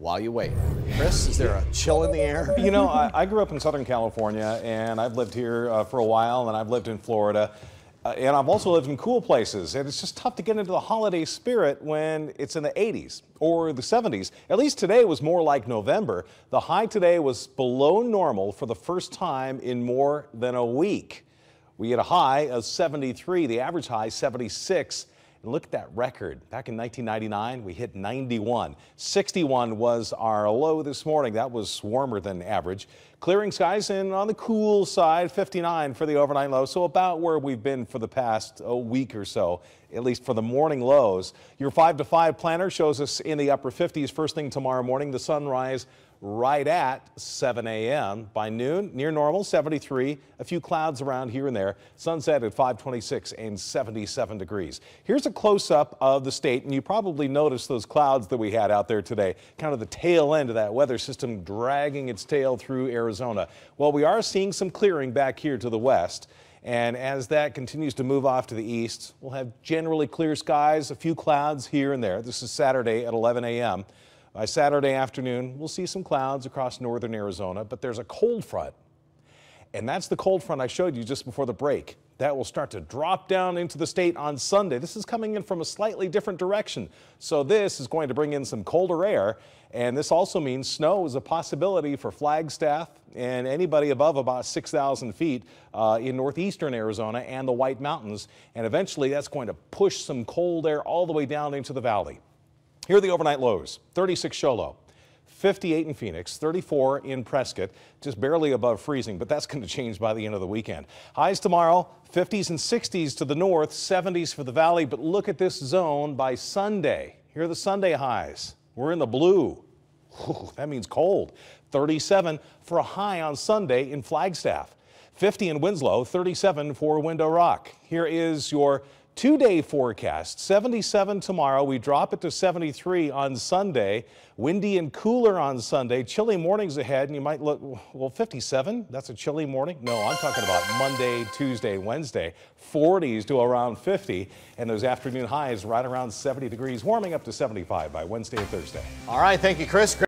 while you wait. Chris, is there a chill in the air? You know, I, I grew up in Southern California and I've lived here uh, for a while and I've lived in Florida. Uh, and I've also lived in cool places, and it's just tough to get into the holiday spirit when it's in the 80s or the 70s. At least today was more like November. The high today was below normal for the first time in more than a week. We had a high of 73, the average high 76. And look at that record. Back in 1999, we hit 91. 61 was our low this morning. That was warmer than average. Clearing skies and on the cool side, 59 for the overnight low. So about where we've been for the past a week or so, at least for the morning lows. Your 5 to 5 planner shows us in the upper 50s first thing tomorrow morning. The sunrise right at 7 a.m. By noon, near normal, 73. A few clouds around here and there. Sunset at 526 and 77 degrees. Here's a close-up of the state, and you probably noticed those clouds that we had out there today. Kind of the tail end of that weather system dragging its tail through Arizona. Well, we are seeing some clearing back here to the west. And as that continues to move off to the east, we'll have generally clear skies, a few clouds here and there. This is Saturday at 11 a.m. By Saturday afternoon, we'll see some clouds across northern Arizona, but there's a cold front. And that's the cold front I showed you just before the break. That will start to drop down into the state on Sunday. This is coming in from a slightly different direction. So this is going to bring in some colder air. And this also means snow is a possibility for Flagstaff and anybody above about 6,000 feet uh, in northeastern Arizona and the White Mountains. And eventually that's going to push some cold air all the way down into the valley. Here are the overnight lows 36 Show Low. 58 in Phoenix, 34 in Prescott, just barely above freezing, but that's going to change by the end of the weekend. Highs tomorrow, 50s and 60s to the north, 70s for the valley, but look at this zone by Sunday. Here are the Sunday highs. We're in the blue. Ooh, that means cold. 37 for a high on Sunday in Flagstaff. 50 in Winslow, 37 for Window Rock. Here is your Two day forecast 77 tomorrow. We drop it to 73 on Sunday. Windy and cooler on Sunday. Chilly mornings ahead, and you might look, well, 57? That's a chilly morning? No, I'm talking about Monday, Tuesday, Wednesday. 40s to around 50, and those afternoon highs right around 70 degrees, warming up to 75 by Wednesday and Thursday. All right, thank you, Chris.